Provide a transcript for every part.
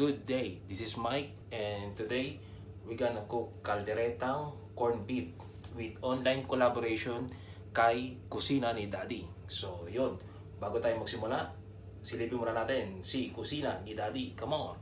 Good day. This is Mike and today we gonna cook calderetang corned beef with online collaboration kay Kusina ni Daddy. So, yun. Bago tayo magsimula, silipin muna natin si Kusina ni Daddy. Come on!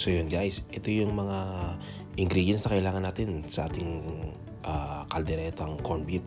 So yun guys, ito yung mga ingredients na kailangan natin sa ating uh, kalderetang corned beef.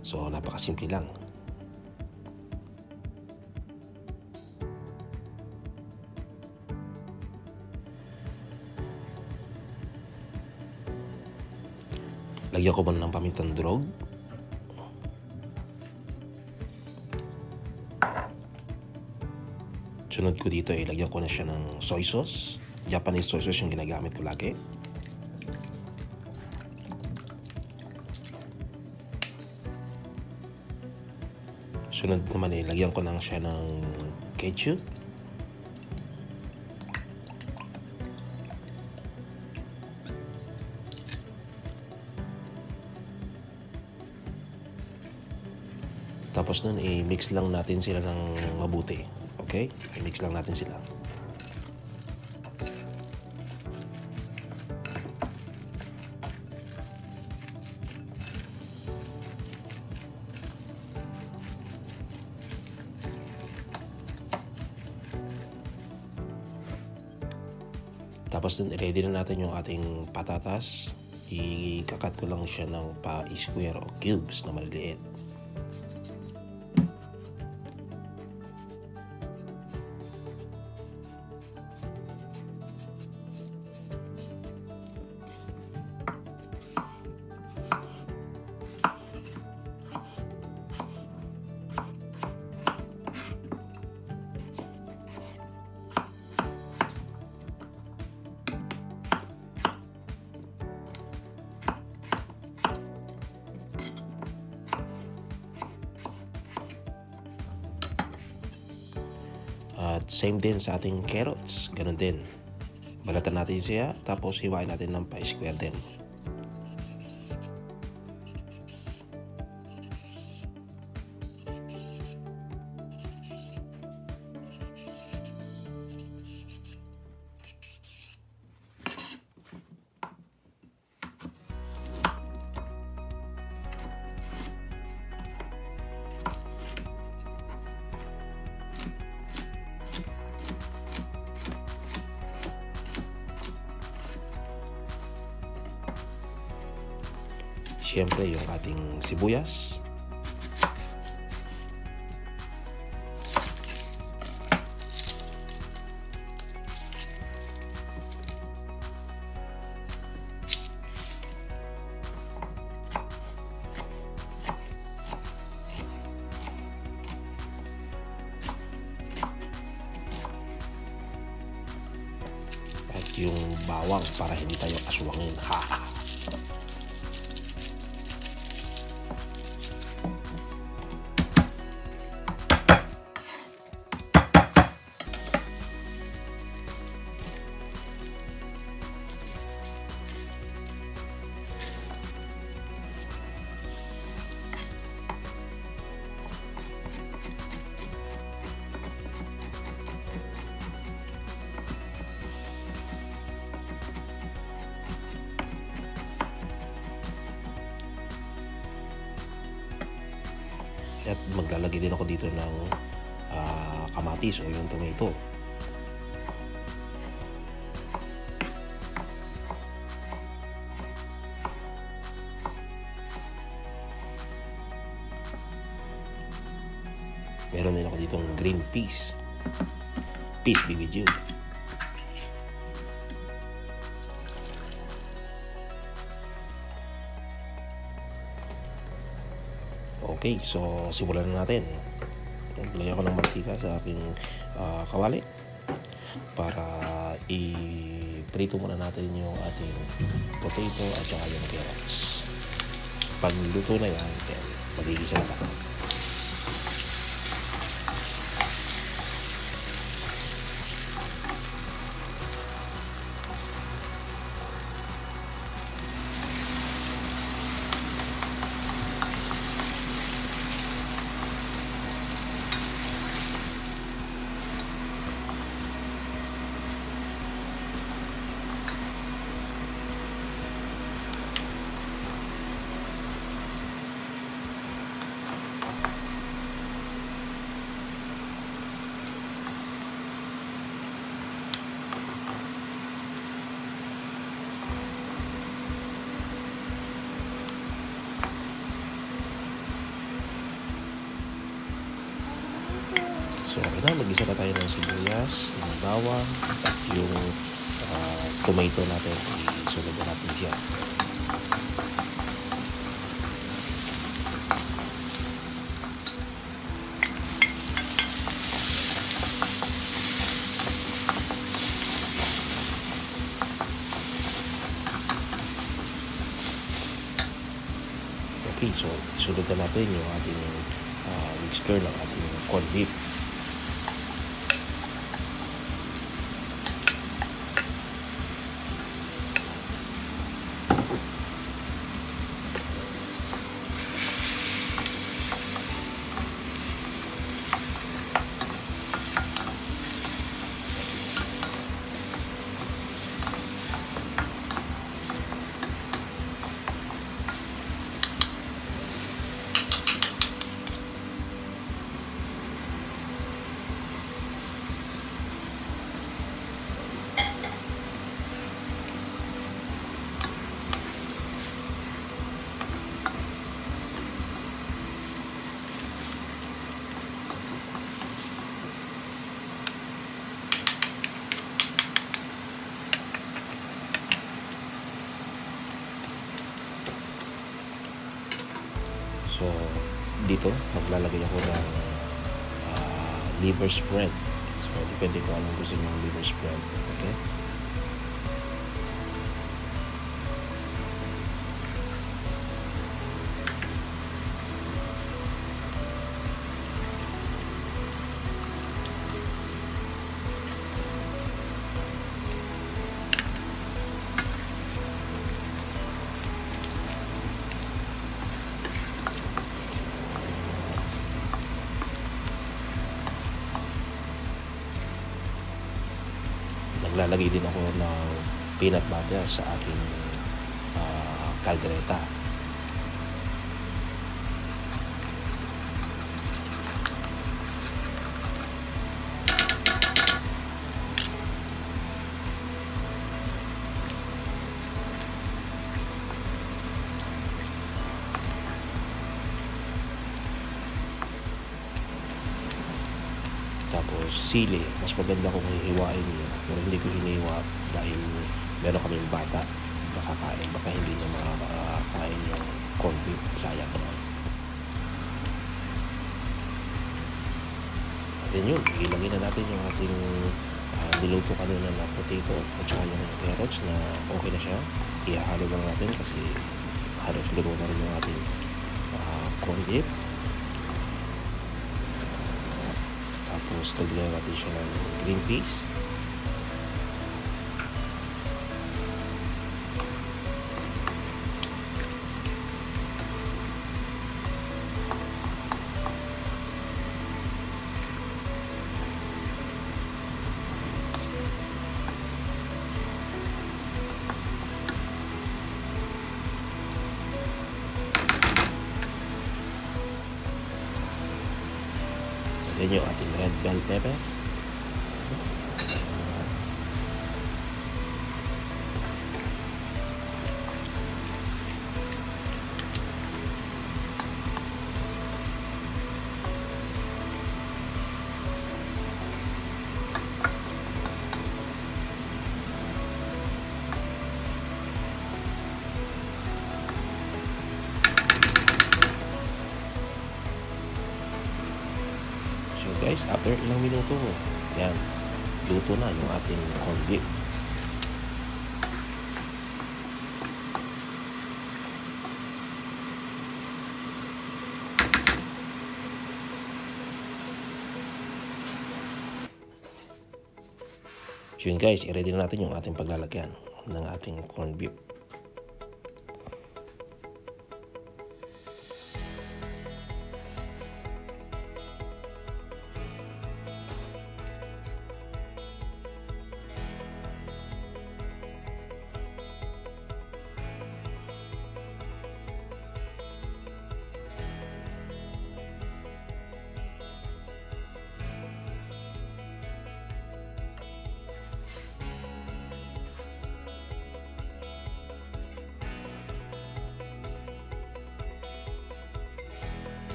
So napakasimple lang. Lagyan ko muna ng pamintang durog. Sunod ko dito, ilagyan ko na siya ng soy sauce. Japanese soy sauce yung ginagamit ko lagi. Sunod naman, ilagyan ko lang siya ng ketchup. Tapos nun, i-mix lang natin sila ng mabuti. Okay? I-mix lang natin sila. Tapos din, ready na natin yung ating patatas. Ikakat ko lang siya ng pa-square o cubes na maliliit. Same din sa ating carrots. Ganun din. Balatan natin siya. Tapos hiwain natin ng pa-square din. Siyempre, yung ating sibuyas. Yung bawang para hindi tayo aswangin. Ha! At maglalagay din ako dito ng uh, kamatis o yung tomato. Meron din ako ditong green peas. Peace be with you. Okay, so simulan na natin. Lagyan ko ng mantika sa aking uh, kawali para i-prito muna natin yung ating potato at saka yung carrots. Pag luto na yan, then magigisa na lang. Na. Mag-isa na tayo ng sibuyas, ng bawang, at yung uh, tomato natin. Isunod na natin siya. Okay, so isunod na natin yung ating uh, mixture ng ating corned beef. Dito, maglalagay ako ng uh, liver spread. So, depende kung anong gusto nyo liver spread. Okay? Naglalagay din ako ng peanut butter sa aking uh, caldereta. Sili, mas maganda kung hihiwain niyo. Pero hindi ko hiniwa dahil meron kaming bata nakakain. Baka hindi niya makakain yung corned beef. Sayang naman. At yun yun, ilagay na natin yung ating uh, niluto kanina na potato at saka yung carrots na okay na siya. Ihahalo na natin kasi halos luto na rin yung ating uh, corned beef. Tapos lagyan natin siya ng green peas. Then yung ating red bell pepper. After ilang minuto, yan, luto na yung ating corned beef. So yun guys, i-ready na natin yung ating paglalagyan ng ating corned beef.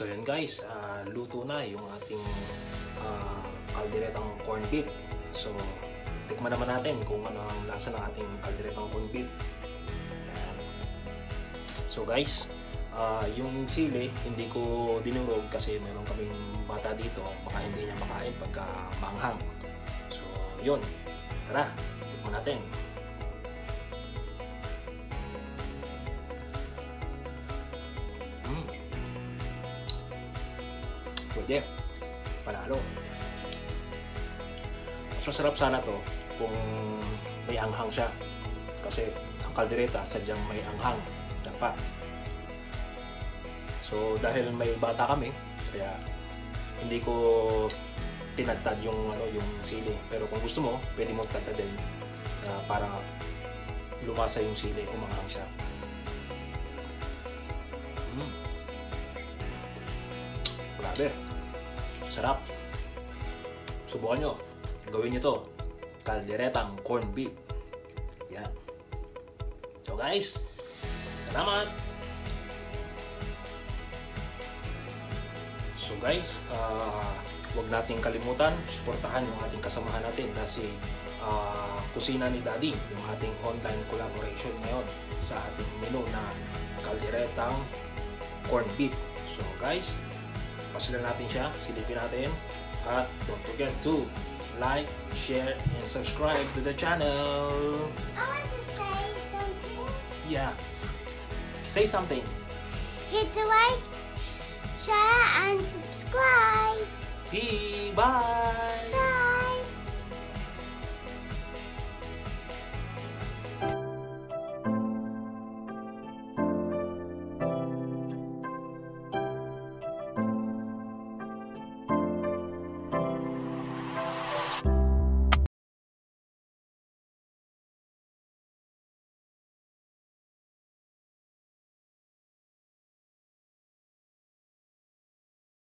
So yun guys, ah, luto na yung ating uh, kalderetang corned beef. So, tikman naman natin kung ano ang lasa ng ating kalderetang corned beef. So guys, ah, yung sili, hindi ko dinurog kasi meron kaming bata dito, baka hindi niya makain pagka manghang. So, yun. Tara, tikman natin. Pwede. Panalo. Mas masarap sana to kung may anghang siya. Kasi ang kaldereta sadyang may anghang. Dapat. So dahil may bata kami, kaya hindi ko tinadtad yung ano yung sili. Pero kung gusto mo, pwede mo tadtadin uh, para lumasa yung sili, umanghang siya. Grabe. Sarap. Subukan nyo. Gawin nyo to. Kalderetang corned beef. Yan. So guys, salamat! So guys, uh, huwag nating kalimutan, suportahan yung ating kasamahan natin na si uh, Kusina ni Daddy, yung ating online collaboration ngayon sa ating menu na kalderetang corned beef. So guys, pasulan natin siya, silipin natin. At don't forget to like, share, and subscribe to the channel. I want to say something. Yeah. Say something. Hit the like, share, and subscribe. See, bye!